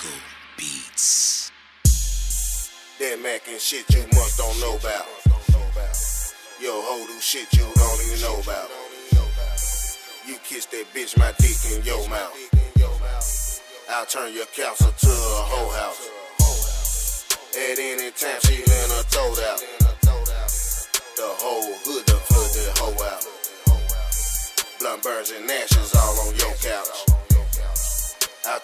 Eagle Beats. That Mac and shit you must don't know about. Yo, hoe do shit you don't even know about. You kiss that bitch, my dick in your mouth. I'll turn your castle to a hoe house. At any time she in a throat out. The whole hood the flood that hoe out. Blunt burns and ashes all on your couch.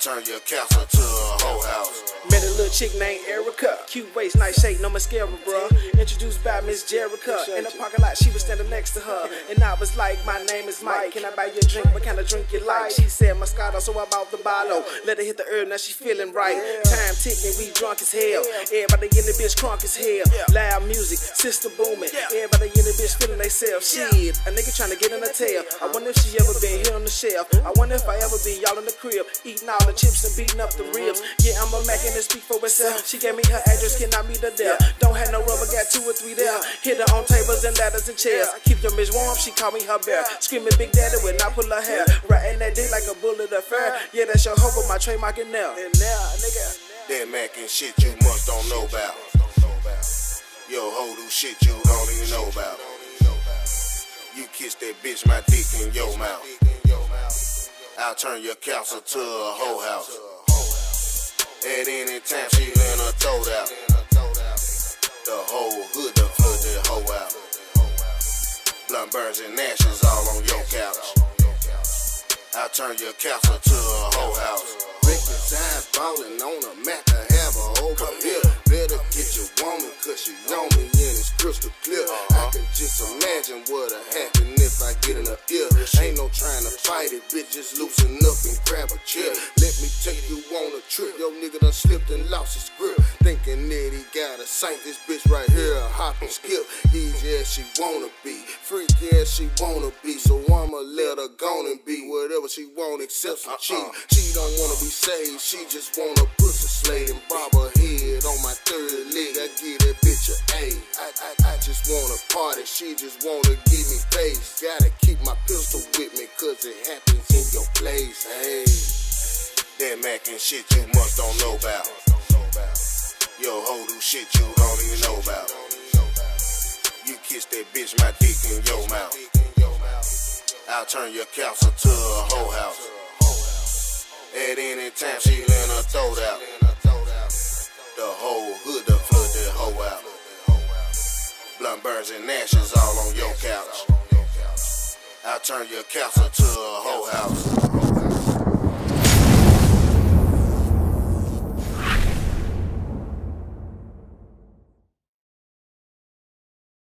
Turn your castle to a hoe house. Met a little chick named Erica. Cute waist, nice shape, no mascara, bruh. Introduced by Miss Jerica. In the parking lot, she was standing next to her. And I was like, My name is Mike. Can I buy you a drink? What kind of drink you like? She said Moscato, so I bought the bottle. Let her hit the herb, now she feeling right. Time ticking, we drunk as hell. Everybody in the bitch crunk as hell. Loud music, system booming. Everybody in the bitch feeling they self. Shit, a nigga trying to get in the tail. I wonder if she ever been here on the shelf. I wonder if I ever be y'all in the crib. Eating all the chips and beating up the ribs. Yeah, I'm a Mac and it speak for itself. She gave me her address, cannot meet her there. Don't have no rubber, got two or three there. Hit her on tables and ladders and chairs. Keep your bitch warm, she call me her bear. Screaming Big Daddy when I pull her hair. Riding that dick like a bullet affair. Yeah, that's your hope, but my trademark in there. And now, nigga. That Mac and shit you must don't know about. Yo, hoe do shit you don't even know about. You kiss that bitch, my dick in your mouth. I'll turn your castle to a hoe house. At any time she in a throat out. The whole hood the flood that hoe out. Blunt burns and ashes all on your couch. I'll turn your castle to a hoe house. Breaking signs falling on a mat to have a over here. Better get your woman, cause she on and it's crystal clear. I can just imagine what'll happen if I get in her ear. Ain't no trying to fight it, bitch, just loosen up and grab a chair. Let me take you on a trip. Yo, nigga done slipped and lost his grip. Thinking that he gotta sink this bitch right here, hop and skip. Easy as she wanna be, freaky as she wanna be. So I'ma let her go and be whatever she want, except some uh-uh. cheat. She don't wanna be saved, she just wanna push pussy slate and bob her head on my third leg. I give that bitch a A. Wanna party, she just wanna give me face. Gotta keep my pistol with me, cause it happens in your place. Hey, that Mac and shit you must don't know about. Yo, hoe do shit you don't even know about. You kiss that bitch, my dick in your mouth. I'll turn your castle to a hoe house. At any time she let her throat out. Blunt burns and ashes all on your couch. I'll turn your castle to a hoe house.